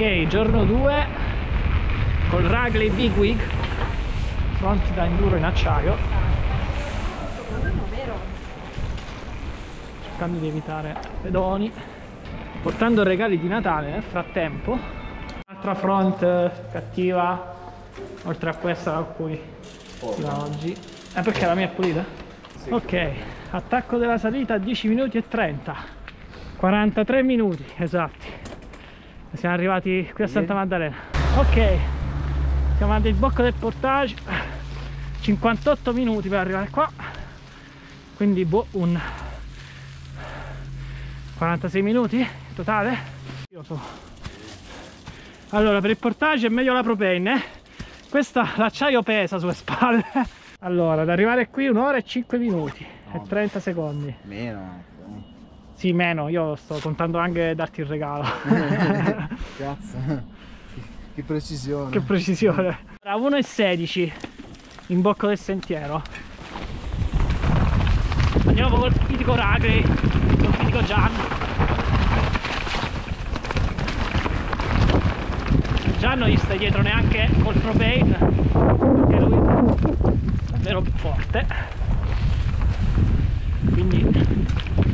Ok, giorno 2 col Ragley Big Wig, fronti da enduro in acciaio. Cercando di evitare pedoni, portando regali di Natale nel frattempo. Altra front eh, cattiva, oltre a questa da cui si va oggi. Eh perché la mia è pulita? Ok, attacco della salita 10 minuti e 30. 43 minuti esatti. Siamo arrivati qui a Santa Maddalena. Ok, siamo andati il bocco del portage. 58 minuti per arrivare qua. Quindi boh, un 46 minuti in totale. Io so. Allora, per il portage è meglio la propane. eh. Questa l'acciaio pesa sulle spalle. Allora, ad arrivare qui un'ora e 5 minuti e 30 secondi. Meno. Sì, meno, io sto contando anche darti il regalo. Cazzo. Che, precisione. che precisione. Tra 1 e 16 in bocca del sentiero. Andiamo col mitico Ragri, col mitico Gian. Gian non gli sta dietro neanche col propane, perché lui è davvero più forte. Quindi!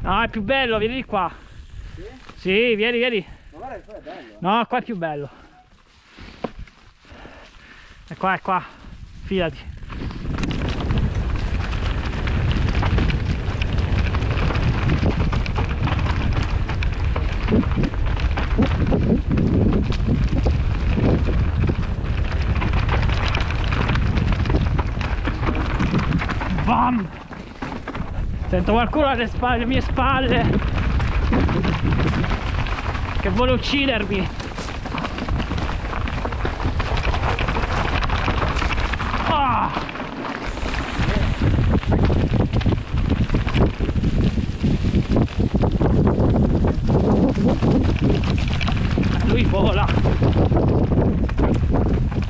No, è più bello, vieni di qua. Sì, vieni, vieni. Ma guarda che qua è bello. No, qua è più bello. È qua, è qua. Fidati. Sento qualcuno alle spalle, alle mie spalle che vuole uccidermi. Ah! Lui vola.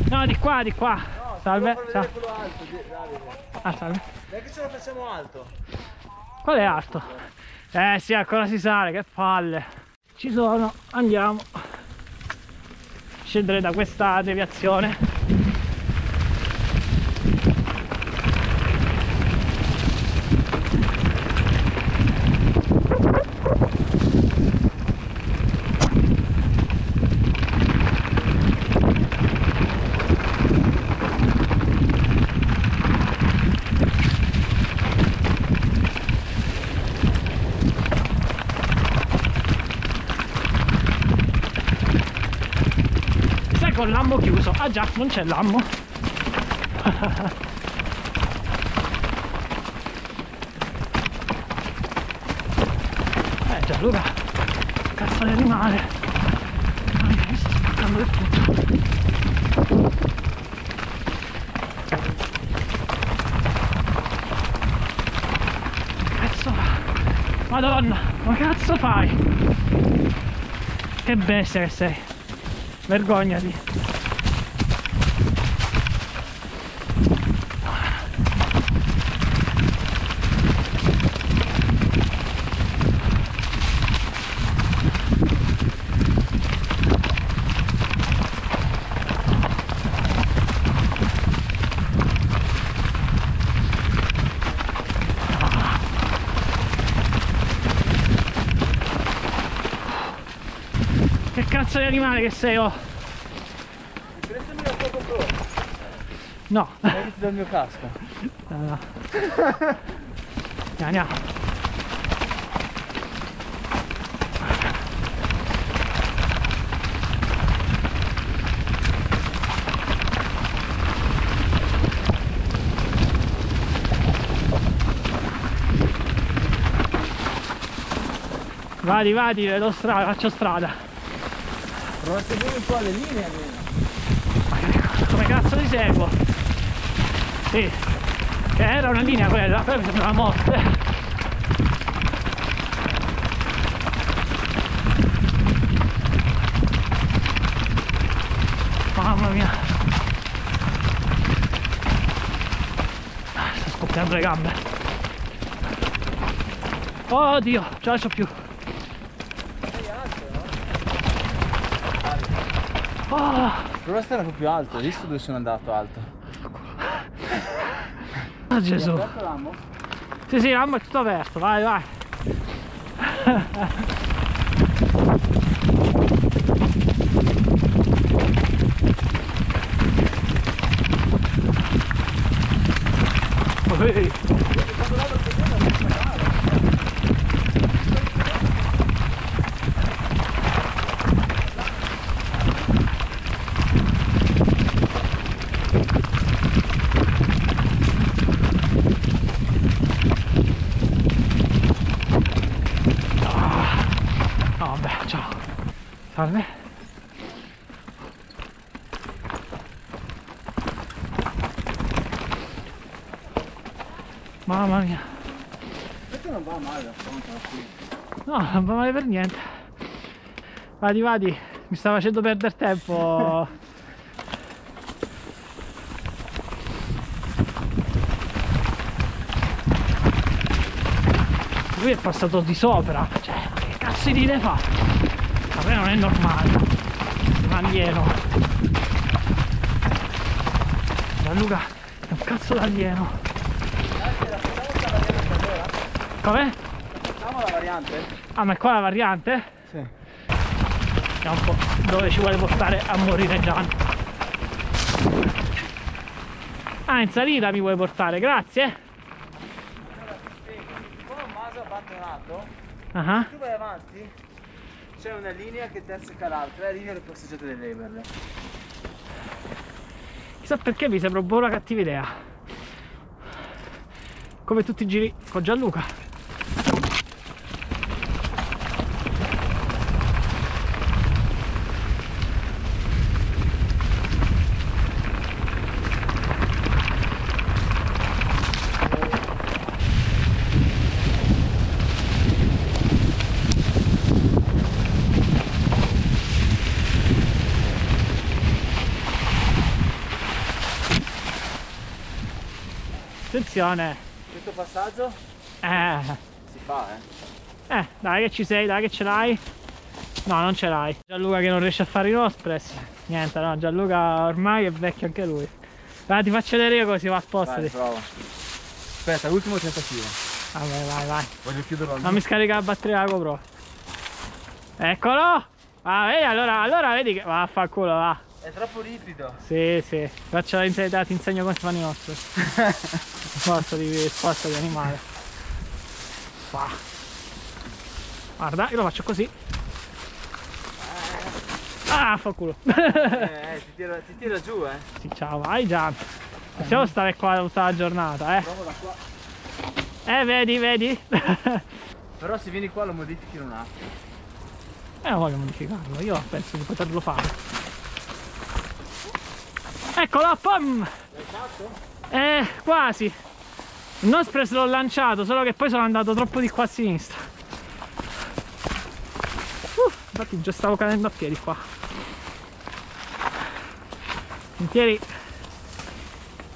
No, di qua, di qua. Salve. Ciao. quello alto. Ah, salve. Dai che ce lo facciamo alto. Qual è alto? Eh sì, ancora si sale, che palle. Ci sono, andiamo. Scendere da questa deviazione. Sai con l'ammo chiuso? Ah già, non c'è l'ammo. eh Gianluca, cazzo di animale. Mi sta spaccando del tutto. Cazzo Madonna, ma cazzo fai? Che bestia che sei. Vergognati. Che cazzo di animale che sei, oh? No. Meriti dal mio casco. No, no. Andiamo, andiamo. Vadi, vadi, vedo strada, faccio strada. Prova a seguire un po' le linee almeno. Come cazzo ti seguo? Sì, che era una linea quella, però mi sembra una morte. Mamma mia. Ah, Sto scoppiando le gambe. Oddio, ce la c'ho più. Sei alto, no? Oh, Prova a stare un po' più alto, hai visto dove sono andato alto? oh Gesù. L'amo? Sì, sì, l'ammo è tutto aperto, vai, vai. Ui. No, vabbè, ciao. Salve. Mamma mia. Questo non va male la fronte fine. No, non va male per niente. Vadi, vadi. Mi sta facendo perdere tempo. Lui è passato di sopra. Cioè, che cazzo di idee fa? A me non è normale. Un alieno. Gianluca è un cazzo d'alieno. Com'è? Facciamo la variante? Ah, ma è qua la variante? Sì. Vediamo un po' dove ci vuole portare a morire Gian. Ah, in salita mi vuoi portare, grazie. Qua un maso abbandonato, Ah, tu vai avanti, c'è una linea che terseca l'altra, la linea delle passeggiate delle Eberle. Chissà perché mi sembra un po' una cattiva idea. Come tutti i giri con Gianluca. Attenzione. Questo passaggio Eh, si fa, eh. eh, dai che ci sei, dai che ce l'hai. No, non ce l'hai. Gianluca che non riesce a fare i Ospress. Niente, no, Gianluca ormai è vecchio anche lui. Dai, ti faccio vedere io così va a posto. Vai. Aspetta, ultimo tentativo. Vabbè, vai, vai. Voglio chiuderlo Non mi scarica la batteria della GoPro. Eccolo! Ah, vedi, allora, allora vedi che... Va a fa culo, va. È troppo ripido. Sì, sì. Faccio la ti insegno come si fanno i nostri. Forza di, forza di animale. Fa. Guarda, io lo faccio così. Ah, fa culo. eh, eh, ti tira, ti tira giù, eh. sì, ciao, vai Gian. Possiamo stare qua tutta la giornata, eh. Provo da qua. Eh, vedi, vedi? Però se vieni qua lo modifichi in un attimo. Eh, non voglio modificarlo, io penso di poterlo fare. Eccolo, pam! Eh, quasi. Il Nospres l'ho lanciato, solo che poi sono andato troppo di qua a sinistra. Uh, infatti già stavo cadendo a piedi qua. Sentieri.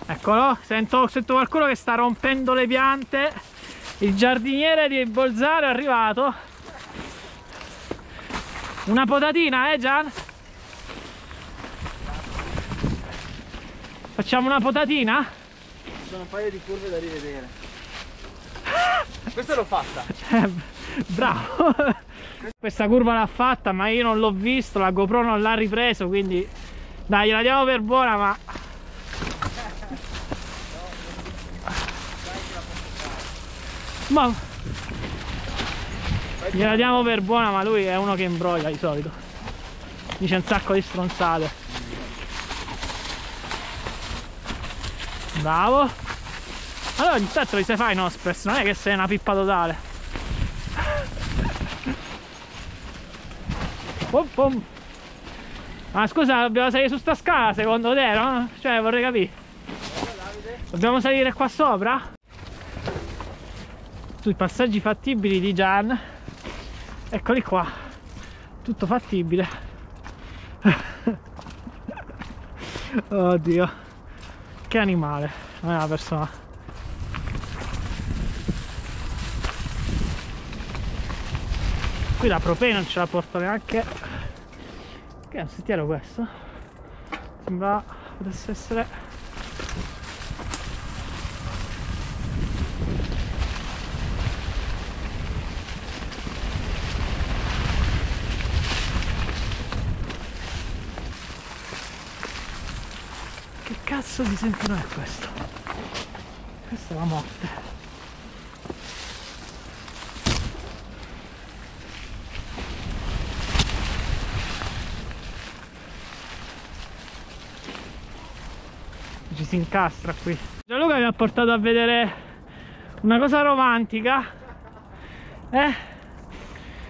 Eccolo, sento, sento qualcuno che sta rompendo le piante. Il giardiniere di Bolzano è arrivato. Una potatina, eh Gian? Facciamo una potatina? Ci sono un paio di curve da rivedere. Questa l'ho fatta. Eh, bravo questa curva l'ha fatta ma io non l'ho visto la GoPro non l'ha ripreso quindi dai gliela diamo per buona ma ma gliela diamo per buona ma lui è uno che imbroglia di solito dice un sacco di stronzate bravo allora ogni tanto li sai fare i Nospres non è che sei una pippa totale Pom pom. Ma scusa, dobbiamo salire su sta scala secondo te, no? Cioè, vorrei capire. Dobbiamo salire qua sopra? Sui passaggi fattibili di Gian. Eccoli qua. Tutto fattibile. Oddio. Che animale, non è una persona. Qui la propria non ce la porta neanche. Che è un sentiero questo? Sembra potesse essere cazzo di sentiero è questo questa è la morte ci si incastra qui. Gianluca mi ha portato a vedere una cosa romantica. Eh?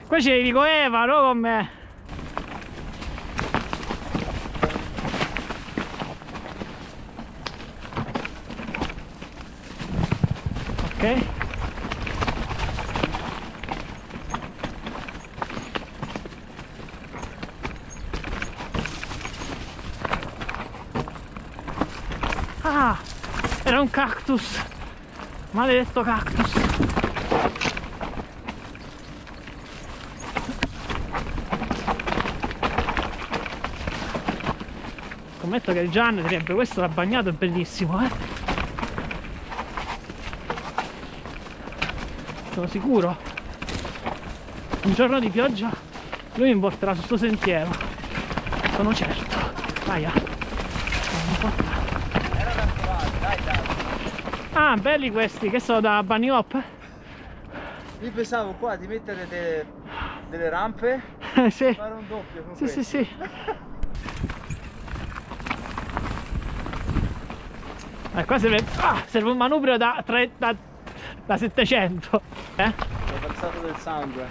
Qua c'è Vico Eva, no con me. Ok. Ah, era un cactus. Maledetto cactus. Scommetto che il Gian direbbe questo l'ha bagnato, è bellissimo, eh. Sono sicuro. Un giorno di pioggia lui mi porterà sul suo sentiero. Sono certo. Mi porta. Ah, belli questi, che sono da bunny hop? Io pensavo qua di mettere delle, delle rampe sì. e fare un doppio con Sì, sì, sì. Eh, qua serve, ah, serve un manubrio da, tre- da, da 700. Eh? Ho pensato del sangue.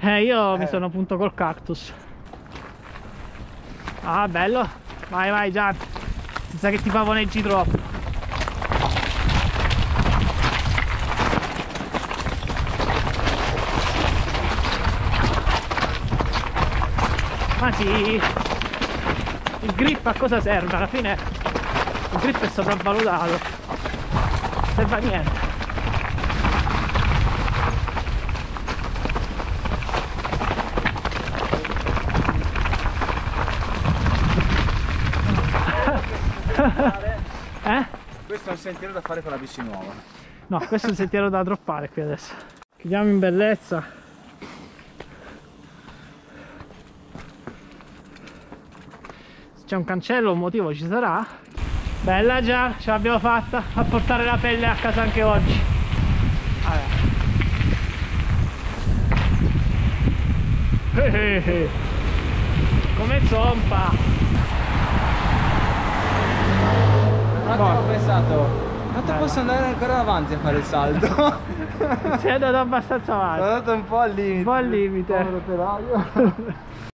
Eh, io mi Eh. sono punto col cactus. Ah, bello. Vai, vai, Gian. Senza che ti pavoneggi troppo. Ma sì, il grip a cosa serve? Alla fine il grip è sopravvalutato. Serve a niente. Eh? Questo è un sentiero da fare con la bici nuova. No, questo è un sentiero da droppare qui adesso. Chiudiamo in bellezza. Se c'è un cancello, un motivo ci sarà. Bella già, ce l'abbiamo fatta a portare la pelle a casa anche oggi. Eh, eh, eh. Come zompa. Un attimo ho pensato, quanto Eh. posso andare ancora avanti a fare il salto? Sei andato abbastanza Sono avanti. andato un po' al limite. Un po' al limite.